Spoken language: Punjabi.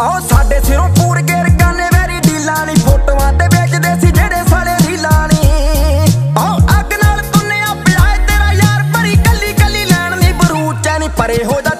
ਆਓ ਸਾਡੇ ਸਿਰੋਂ ਪੂਰ ਗੇਰ ਗਾਨੇ ਵੈਰੀ ਡੀਲਾਂ ਨਹੀਂ ਫੋਟੋਆਂ ਤੇ ਵੇਚਦੇ ਸੀ ਜਿਹੜੇ ਸਾਲੇ ਰੀਲਾਂ ਨਹੀਂ ਆਓ ਅੱਗ ਨਾਲ ਤੁੰਨਿਆ ਪਿਆ ਤੇਰਾ ਯਾਰ, ਭਰੀ ਕੱਲੀ ਕੱਲੀ ਲੈਣ ਨਹੀਂ ਬਰੂਚੈ ਨਹੀਂ ਪਰੇ ਹੋ ਜਾ